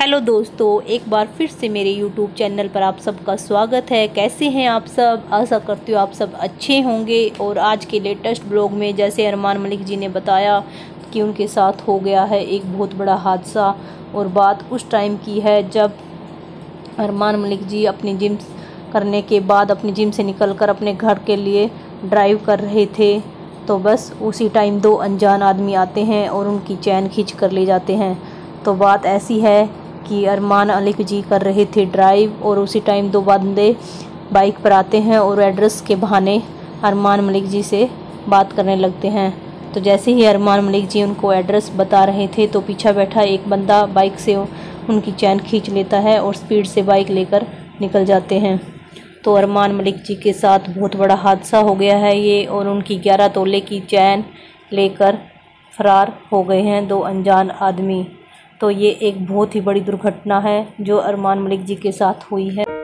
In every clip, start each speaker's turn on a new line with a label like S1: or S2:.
S1: Hello दोस्तों, एक बार फिर से मेरे यूट्यूब चैनल पर आप सबका स्वागत है। कैसे हैं आप सब? आशा करती हूँ आप सब अच्छे होंगे। और आज के लेटेस्ट ब्लॉग में जैसे अरमान मलिक जी ने बताया कि उनके साथ हो गया है एक बहुत बड़ा हादसा और बात उस टाइम की है जब अरमान मलिक जी अपनी जिम करने के बाद अपनी जिम से निकल कर अपने घर के लिए ड्राइव कर रहे थे। तो बस उसी टाइम दो अनजान आदमी आते हैं और उनकी चैन खींच कर ले जाते हैं। तो बात ऐसी है कि अरमान अलिक जी कर रहे थे ड्राइव और उसी टाइम दो बंदे बाइक पर आते हैं और एड्रेस के बहाने अरमान मलिक जी से बात करने लगते हैं। तो जैसे ही अरमान मलिक जी उनको एड्रेस बता रहे थे तो पीछा बैठा एक बंदा बाइक से उनकी चैन खींच लेता है और स्पीड से बाइक लेकर निकल जाते हैं। तो अरमान मलिक जी के साथ बहुत बड़ा हादसा हो गया है ये और उनकी ग्यारह तोले की चैन लेकर फरार हो गए हैं दो अनजान आदमी। तो ये एक बहुत ही बड़ी दुर्घटना है जो अरमान मलिक जी के साथ हुई है।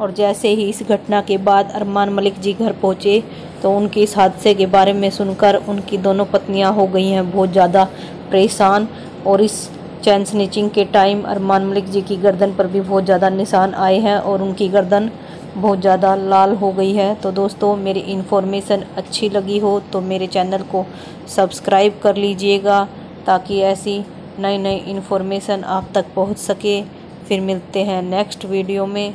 S1: और जैसे ही इस घटना के बाद अरमान मलिक जी घर पहुँचे तो उनके इस हादसे के बारे में सुनकर उनकी दोनों पत्नियाँ हो गई हैं बहुत ज़्यादा परेशान और इस चैन स्निचिंग के टाइम अरमान मलिक जी की गर्दन पर भी बहुत ज़्यादा निशान आए हैं और उनकी गर्दन बहुत ज़्यादा लाल हो गई है। तो दोस्तों, मेरी इन्फॉर्मेशन अच्छी लगी हो तो मेरे चैनल को सब्सक्राइब कर लीजिएगा ताकि ऐसी नई नई इन्फॉर्मेशन आप तक पहुँच सके। फिर मिलते हैं नेक्स्ट वीडियो में।